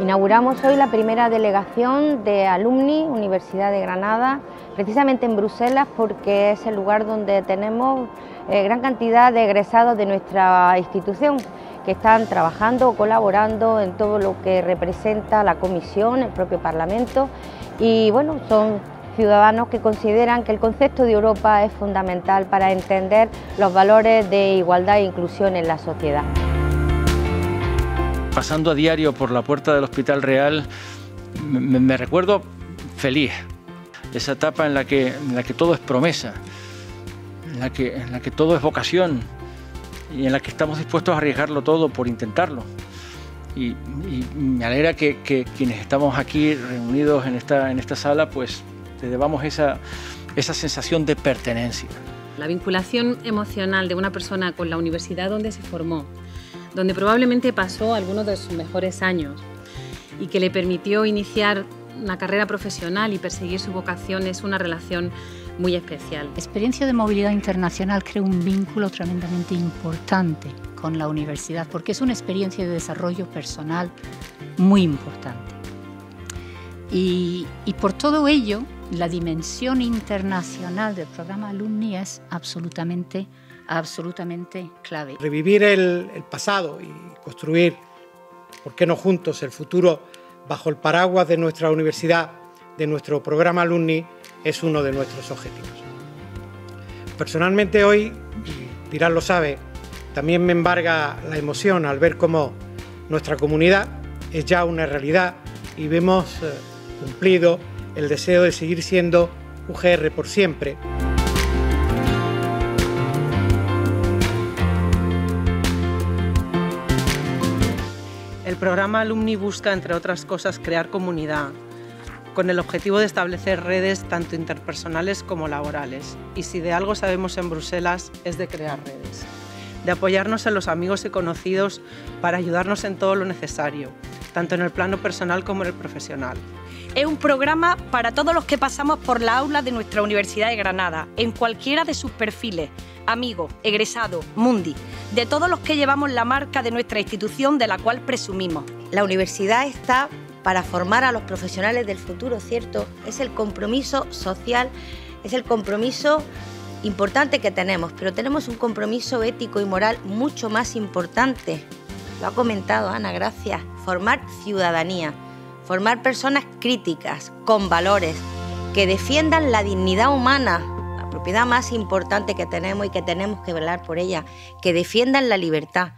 Inauguramos hoy la primera delegación de alumni Universidad de Granada, precisamente en Bruselas porque es el lugar donde tenemos eh, gran cantidad de egresados de nuestra institución que están trabajando o colaborando en todo lo que representa la Comisión, el propio Parlamento. Y bueno, son ciudadanos que consideran que el concepto de Europa es fundamental para entender los valores de igualdad e inclusión en la sociedad pasando a diario por la puerta del Hospital Real, me, recuerdo feliz. Esa etapa en la, que, todo es promesa, en la, que, todo es vocación y en la que estamos dispuestos a arriesgarlo todo por intentarlo. Y, me alegra que, quienes estamos aquí reunidos en esta, sala, pues te debamos esa sensación de pertenencia. La vinculación emocional de una persona con la universidad donde se formó, donde probablemente pasó algunos de sus mejores años y que le permitió iniciar una carrera profesional y perseguir su vocación es una relación muy especial. La experiencia de movilidad internacional crea un vínculo tremendamente importante con la universidad porque es una experiencia de desarrollo personal muy importante. Y, y por todo ello, la dimensión internacional del programa Alumni es absolutamente absolutamente clave. Revivir el, pasado y construir, ¿por qué no juntos?, el futuro bajo el paraguas de nuestra universidad, de nuestro programa Alumni, es uno de nuestros objetivos. Personalmente hoy, y Tirán lo sabe, también me embarga la emoción al ver cómo nuestra comunidad es ya una realidad y vemos eh, cumplido el deseo de seguir siendo UGR por siempre. El programa Alumni busca, entre otras cosas, crear comunidad, con el objetivo de establecer redes tanto interpersonales como laborales. Y si de algo sabemos en Bruselas es de crear redes, de apoyarnos en los amigos y conocidos para ayudarnos en todo lo necesario, tanto en el plano personal como en el profesional. Es un programa para todos los que pasamos por la aula de nuestra Universidad de Granada, en cualquiera de sus perfiles, amigo, egresado, mundi, de todos los que llevamos la marca de nuestra institución de la cual presumimos. La universidad está para formar a los profesionales del futuro, ¿cierto? Es el compromiso social, es el compromiso importante que tenemos, pero tenemos un compromiso ético y moral mucho más importante. Lo ha comentado Ana, gracias. Formar ciudadanía formar personas críticas, con valores, que defiendan la dignidad humana, propiedad más importante que tenemos y que tenemos que velar por ella, que defiendan la libertad.